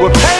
We're paying